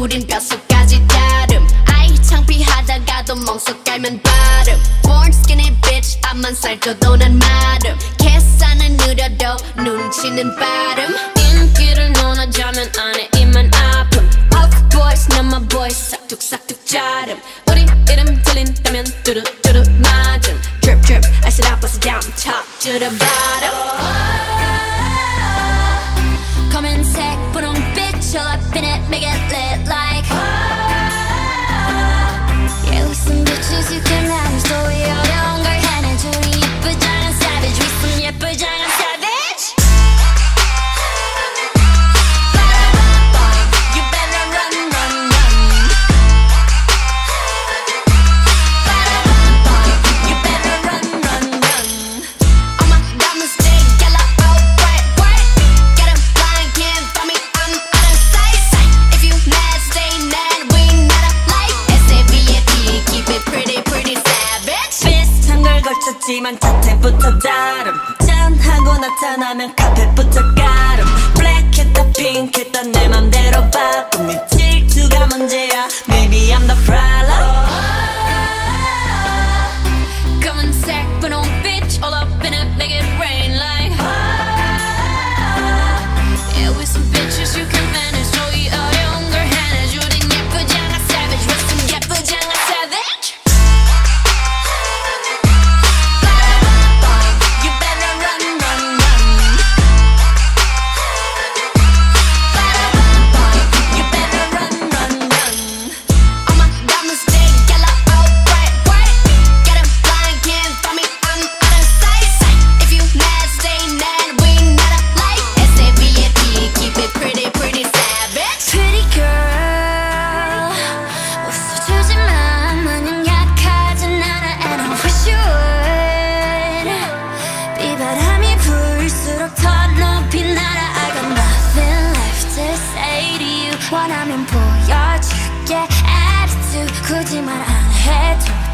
우린 뼛속까지 다름. 아이 창피하다가도 멍석 깔면 발음. Born skinny bitch 앞만 살쪄도 난 마름 계산은 느려도 눈치는 빠름. 인기를 논하자면 안에 입만 아픔. Puff boys 난 my boys 싹둑싹둑 자름. 우리 이름 들린다면 뚜루뚜루 맞음. Drip drip I sit up I sit down top to the bottom. 검은색 분홍빛 show up in it make it 걸 걸쳤지만 자태부터 다름. 짠하고 나타나면 카펫부터 가름. 블랙했다 핑크했다 내 맘대로 바꿈 네 질투가 문제야 원하면 보여줄게. Attitude 굳이 말 안 해도